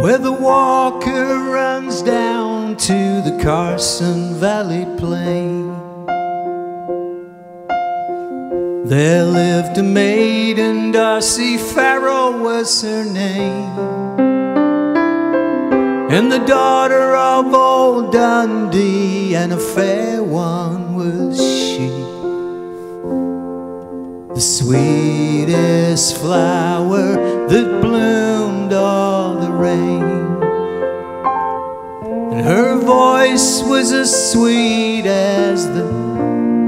where the walker runs down to the Carson Valley Plain. There lived a maiden, Darcy Farrow was her name, and the daughter of old Dundee, and a fair one was she. The sweetest flower that bloomed and her voice was as sweet as the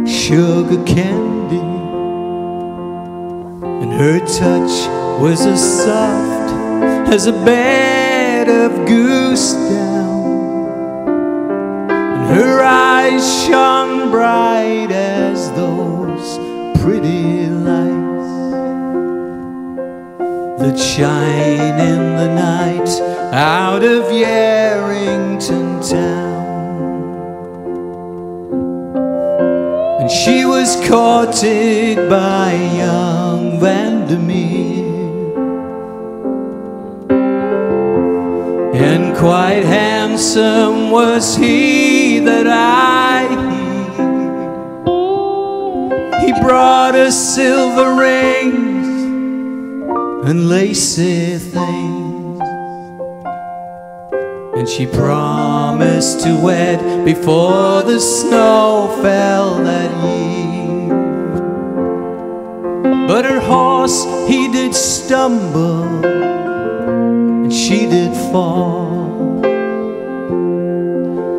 sugar candy. And her touch was as soft as a bed of goose down, and her eyes shone bright as those pretty lights that shine out of Yarrington town. And she was courted by young Vandermeer. And quite handsome was he that I. He brought us silver rings and lacy things. And she promised to wed before the snow fell that year. But her horse he did stumble, and she did fall.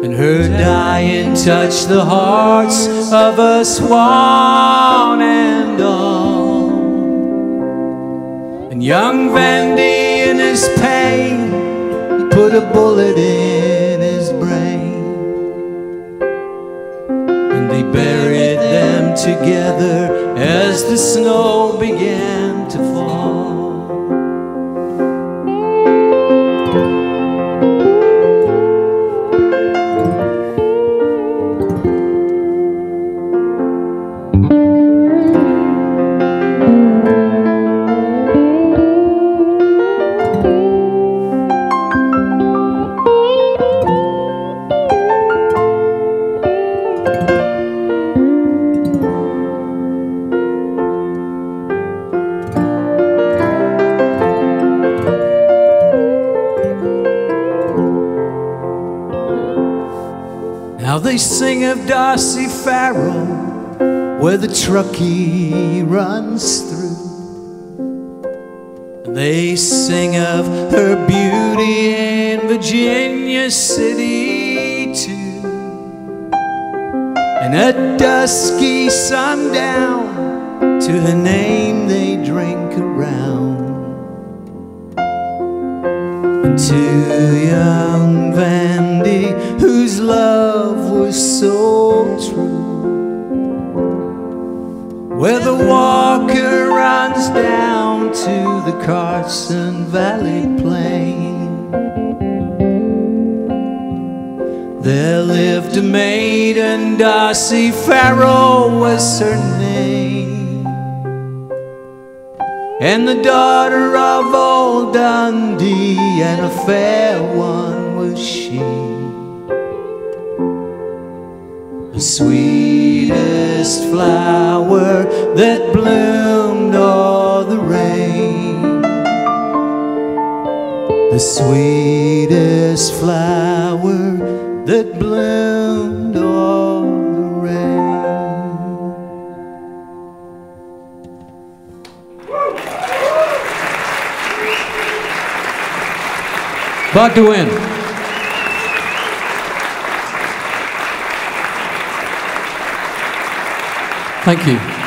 And her dying touched the hearts of us one and all. And young Vandy in his pain put a bullet in his brain. And they buried them together Now they sing of Darcy Farrell where the Truckee runs through. And they sing of her beauty in Virginia City too. And at dusky sundown, to her name they drink around. And to young Vandy, whose love was so true, where the walker runs down to the Carson Valley Plain. There lived a maiden, Darcy Farrow was her name. And the daughter of old Dundee, and a fair one was she. Sweetest flower that bloomed all the rain. The sweetest flower that bloomed all the rain. Buck to Thank you.